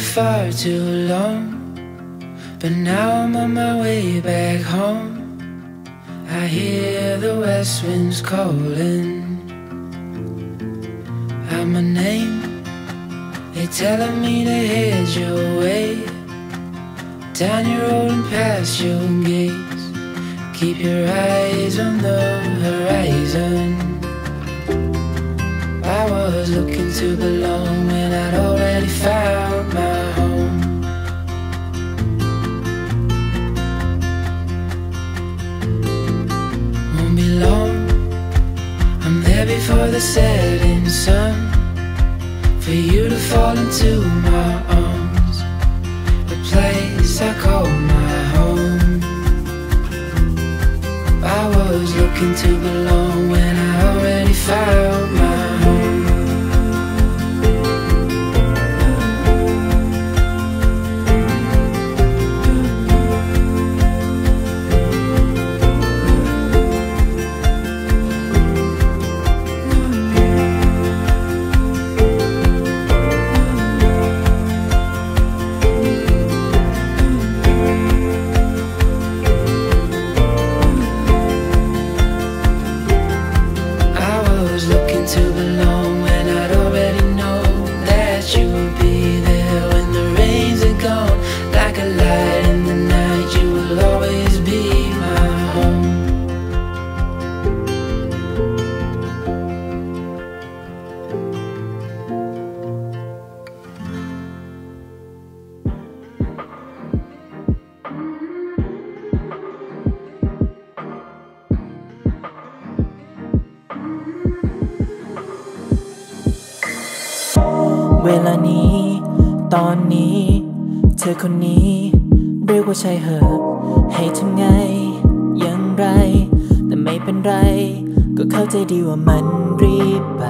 For far too long, but now I'm on my way back home. I hear the west winds calling out my name. They're telling me to head your way down your road and past your gates. Keep your eyes on the horizon. I was looking to belong when I'd already found my Before the setting sun. For you to fall into my arms, a place I call my home. I was looking to belong when I already found my เวลานี้ ตอนนี้ เธอคนนี้ เรียกว่าใช่เหอะ ให้ทำไง อย่างไร แต่ไม่เป็นไร ก็เข้าใจดีว่ามันรีบไป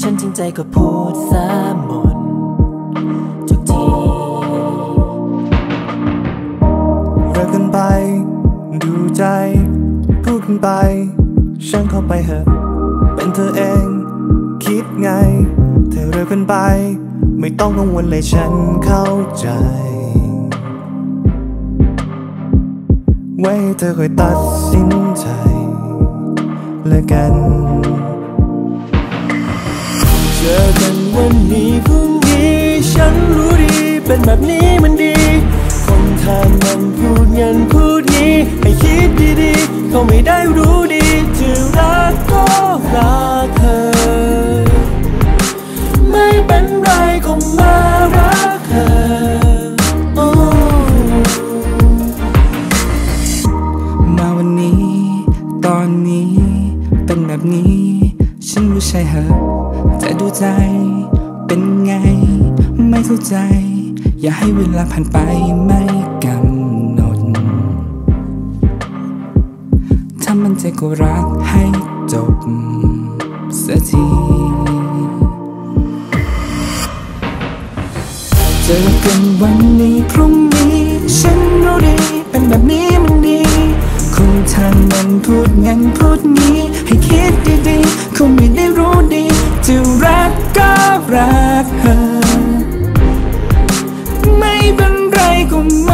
ฉันจริงใจก็พูดซะหมดทุกทีเลิกกันไป ดูใจ พูดกันไปช่างเข้าไปเหอะ เธอเอง คิดไง เธอเลิกกันไป ไม่ต้องกังวลเลยฉันเข้าใจ ไว้เธอคอยตัดสินใจแล้วกัน เจอกันวันนี้พรุ่งนี้ฉันรู้ดี เป็นแบบนี้มันดี คนทางมันพูดเงินพูดงี้ให้คิดดีๆเขาไม่ได้รู้ รักเธอ ไม่เป็นไรคงมารักเธอมาวันนี้ ตอนนี้ เป็นแบบนี้ ฉันไม่ใช่เหรอะแต่ดูใจ เป็นไง ไม่เข้าใจ อย่าให้เวลาผ่านไปไม่กำหนดถ้ามันใจก็รักให้ จบเสียทีเจอกันวันนี้พรุ่งนี้ ฉันรู้ดีเป็นแบบนี้มันดีคงทางมันพูดงั้นพูดนี้ ให้คิดดีๆคงไม่ได้รู้ดีจะรักก็รักเธอไม่เป็นไรก็ม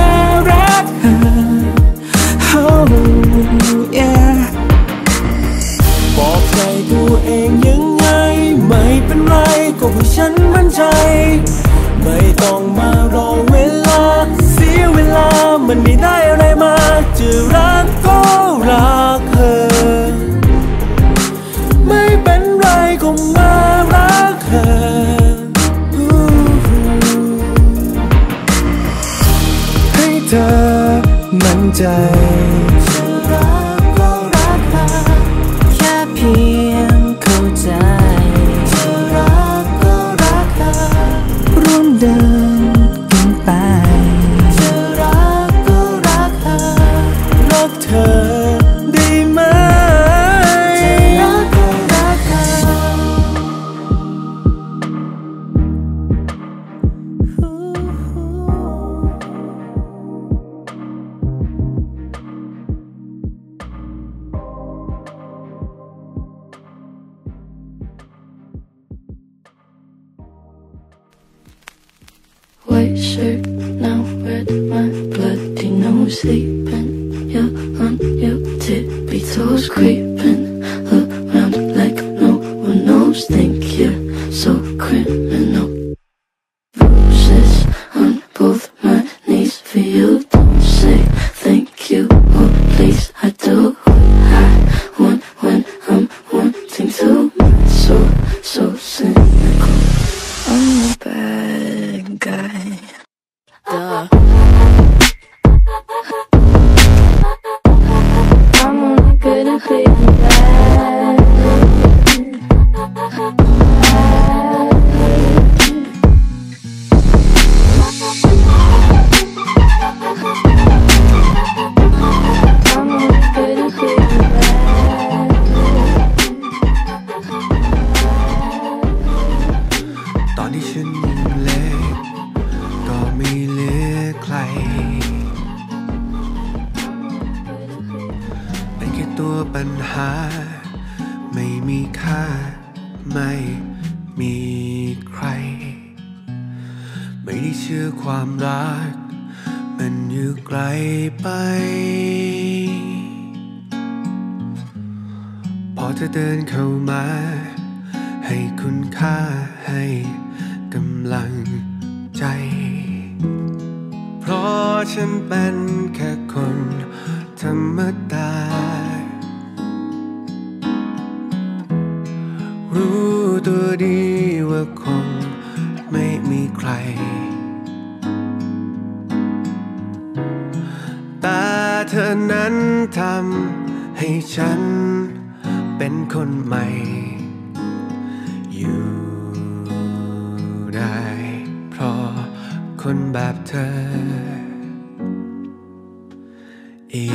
shirt, now red, my bloody nose sleeping. You're on your tippy toes, creeping around like no one knows. Think you're so criminal. า ไม่มีค่า ไม่มีใคร ไม่ได้เชื่อความรัก มันอยู่ไกลไป พอเธอเดินเข้ามา ให้คุณค่าให้กำลังใจ เพราะฉันเป็นแค่คนธรรมดา รู้ตัวดีว่าคงไม่มีใครแต่เธอนั้นทำให้ฉันเป็นคนใหม่ อยู่ได้ เพราะคนแบบเธอ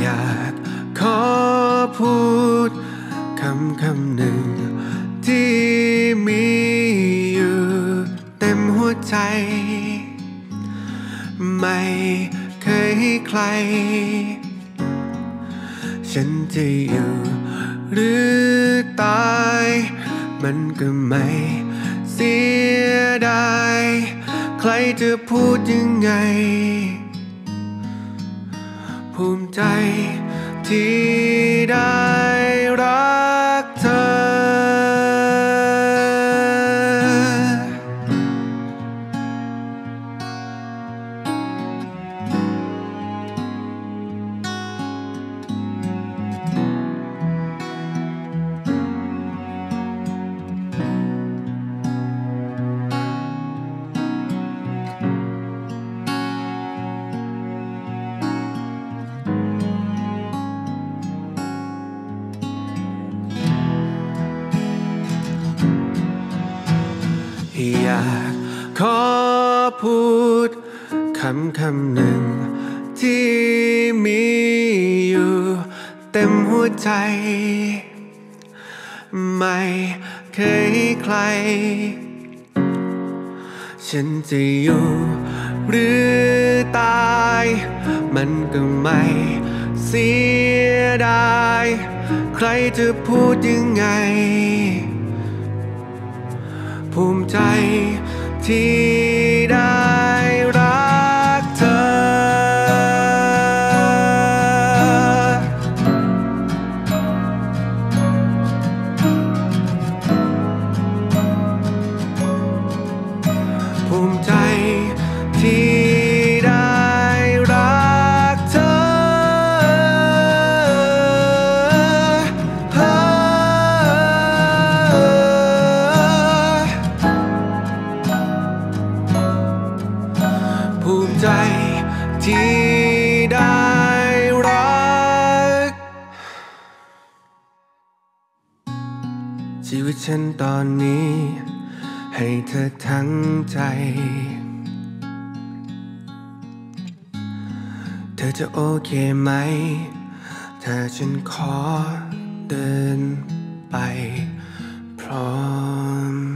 อยาก ให้ใคร ฉันจะอยู่หรือตาย มันก็ไม่เสียดาย ใครจะพูดยังไง ภูมิใจที่ได้ พูดคำคำหนึ่ง ที่มีอยู่เต็มหัวใจ ไม่เคยใคร ฉันจะอยู่หรือตาย มันก็ไม่เสียดาย ใครจะพูดยังไง ภูมิใจ ที่ไฉันตอนนี้ ให้เธอทั้งใจ เธอจะโอเคไหม ถ้าฉันขอเดินไปพร้อม